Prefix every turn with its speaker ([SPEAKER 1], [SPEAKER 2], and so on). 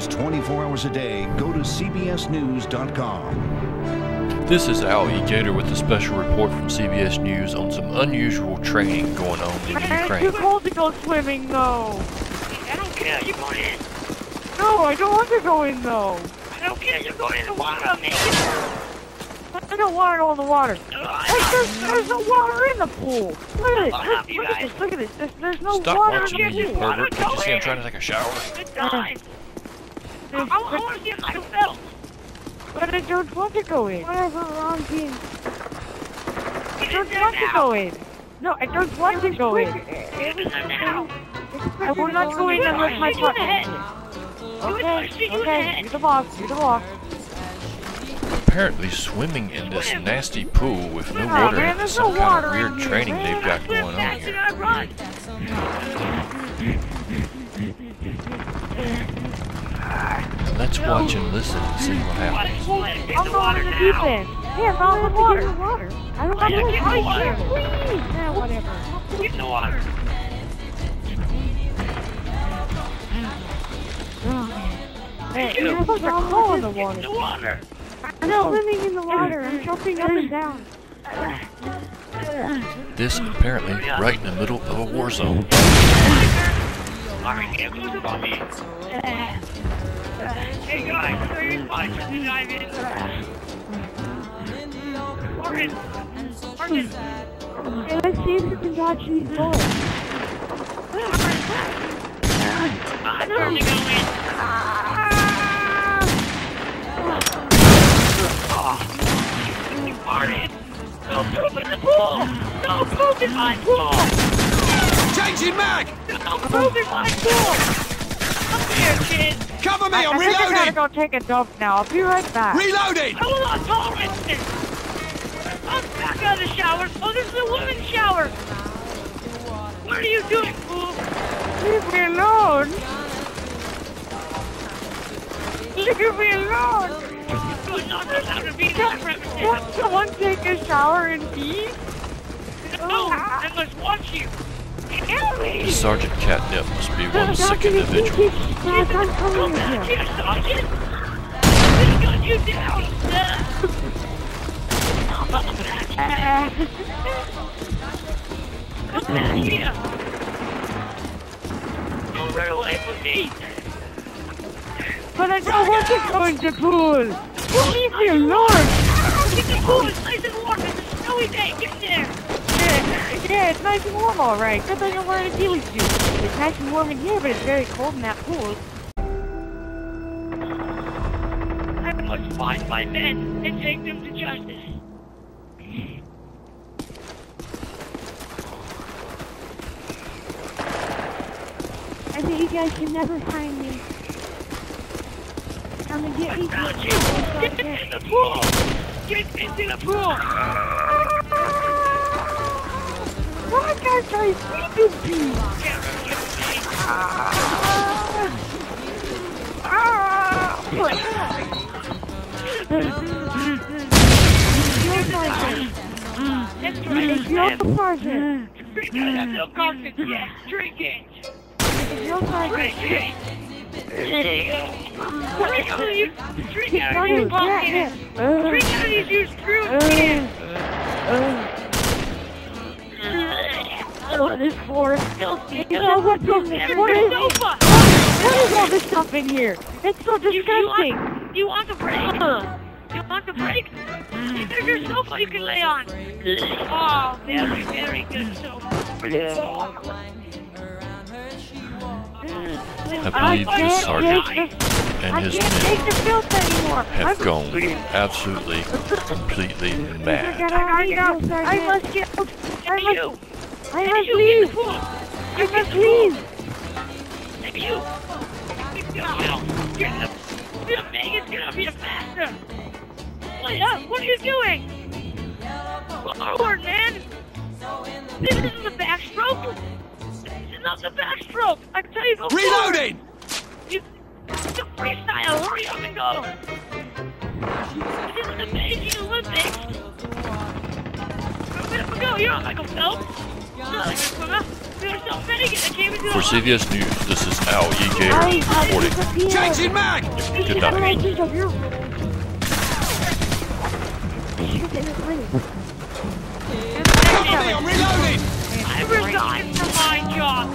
[SPEAKER 1] news 24 hours a day, go to CBSNews.com.
[SPEAKER 2] This is Al E. Gator with a special report from CBS News on some unusual training going on in
[SPEAKER 3] It's too cold to go swimming, though.
[SPEAKER 4] I don't care, you're going in.
[SPEAKER 3] No, I don't want to go in, though.
[SPEAKER 4] I don't care, you're going in the water, man.
[SPEAKER 3] I don't want to go in the water. Oh, like, there's, there's no water in the pool. Look at it. Look, look at this. Look at this. There's, there's no
[SPEAKER 2] Stop
[SPEAKER 3] water
[SPEAKER 2] watching me,
[SPEAKER 3] in the
[SPEAKER 2] you
[SPEAKER 3] pool.
[SPEAKER 2] pervert. Did you see I'm trying to take a shower?
[SPEAKER 4] Good time. I, I, want to can fell.
[SPEAKER 3] But I don't want to go in. Whatever, wrong team.
[SPEAKER 4] Get
[SPEAKER 3] want to go in. No, I don't want to go in.
[SPEAKER 4] Get.
[SPEAKER 3] I will not go in unless my partner Okay, okay. Do the walk. Do the walk.
[SPEAKER 2] Apparently swimming in this nasty pool with no water
[SPEAKER 3] man,
[SPEAKER 2] is some kind of weird training they've got going on here.
[SPEAKER 4] I run.
[SPEAKER 2] Let's watch and listen and see what happens.
[SPEAKER 3] I'll
[SPEAKER 4] the
[SPEAKER 3] go in the deep end. Yeah, I'll in the water. water. I don't want to get
[SPEAKER 4] get in the water.
[SPEAKER 3] Please. Yeah, whatever.
[SPEAKER 4] Get in the water.
[SPEAKER 3] Hey, you're supposed to crawl in the
[SPEAKER 4] Get in
[SPEAKER 3] water.
[SPEAKER 4] the water.
[SPEAKER 3] I'm not swimming in the water. I'm jumping up and down.
[SPEAKER 2] This apparently right in the middle of a war zone.
[SPEAKER 4] Alright, get closer on me. Hey guys, are you for the dive in? Morgan! Morgan!
[SPEAKER 3] Hey, let's see if you can dodge these bullets.
[SPEAKER 4] I'm trying to go in. Oh, you farted. Don't poop in the pool! Don't poop in my pool!
[SPEAKER 5] Changing mag!
[SPEAKER 4] Don't poop in my pool! Come here, kid!
[SPEAKER 5] Cover me,
[SPEAKER 3] I
[SPEAKER 5] I'm
[SPEAKER 3] think I gotta go take a dump now. I'll be right back.
[SPEAKER 5] Reloading!
[SPEAKER 4] I will not tolerate! I'm back out of the shower! Oh, this is a women's shower! What are you doing, fool?
[SPEAKER 3] Leave me alone. Leave me alone.
[SPEAKER 4] Oh, You're not allowed to be in my premises!
[SPEAKER 3] Won't someone take a shower in peace?
[SPEAKER 4] No! Ah. I must watch you! Me!
[SPEAKER 2] Sergeant Catnip must be one sick individual.
[SPEAKER 3] I'm coming
[SPEAKER 4] Back
[SPEAKER 3] here.
[SPEAKER 4] here, Sergeant! They got you down! Come back here! Don't run away from me!
[SPEAKER 3] But I don't want to go in the pool. Leave me alone.
[SPEAKER 4] Get the pool! It's nice and warm! It's a snowy day! Get there!
[SPEAKER 3] Yeah, it's nice and warm, all right. Good thing I'm wearing a ghillie suit. It's nice and warm in here, but it's very cold in that pool.
[SPEAKER 4] I must find my men and take them to justice.
[SPEAKER 3] I think you guys can never find me. I'm gonna get
[SPEAKER 4] I
[SPEAKER 3] you.
[SPEAKER 4] found you! Get into the pool! Get into the pool!
[SPEAKER 3] Can't I sleep in peace?
[SPEAKER 4] Get away from me!
[SPEAKER 3] Your
[SPEAKER 4] right,
[SPEAKER 3] It's your
[SPEAKER 4] it! That's no cartridge yet! Drink it!
[SPEAKER 3] It's your sergeant.
[SPEAKER 4] Drink it! Drink out of these! Drink out of
[SPEAKER 3] Don't
[SPEAKER 4] these
[SPEAKER 3] you
[SPEAKER 4] buckets!
[SPEAKER 3] get it?
[SPEAKER 4] Drink out of these you screw
[SPEAKER 3] Uh,
[SPEAKER 4] kids!
[SPEAKER 3] uh,
[SPEAKER 4] Oh, this floor is filthy!
[SPEAKER 3] You know what's in there? What is it?
[SPEAKER 4] sofa!
[SPEAKER 3] What is all this stuff in here? It's so
[SPEAKER 4] You, you,
[SPEAKER 3] disgusting.
[SPEAKER 4] want, you want the break? You want the break? There's your sofa you can lay on. Oh, very, very good sofa.
[SPEAKER 2] I believe the sergeant
[SPEAKER 3] take the,
[SPEAKER 2] and
[SPEAKER 3] I
[SPEAKER 2] his
[SPEAKER 3] can't
[SPEAKER 2] men
[SPEAKER 3] take the filth anymore.
[SPEAKER 2] have gone absolutely, completely
[SPEAKER 3] I
[SPEAKER 2] mad.
[SPEAKER 3] gotta leave now. I must get out. I
[SPEAKER 4] Hey,
[SPEAKER 3] must,
[SPEAKER 4] you!
[SPEAKER 3] I must
[SPEAKER 4] get
[SPEAKER 3] leave. I must leave.
[SPEAKER 4] Hey, you! Get in the... The Megan's gonna be faster! Wait up! What are you doing? Forward, man! This isn't the backstroke! This is not the backstroke! I can tell you go forward.
[SPEAKER 5] Reloading!
[SPEAKER 4] You, it's a freestyle. Hurry up and go. This is the Beijing Olympics. Go, go, go. You're not Michael Phelps. You're not a good swimmer. There's so many that came into
[SPEAKER 2] For CBS News, this is Al E.
[SPEAKER 6] I,
[SPEAKER 2] Gator reporting.
[SPEAKER 6] disappeared.
[SPEAKER 5] Changing mag!
[SPEAKER 2] Good night.
[SPEAKER 6] I think of your... Shoot in.
[SPEAKER 5] Cover me, I'm reloading!
[SPEAKER 4] I resigned from my job.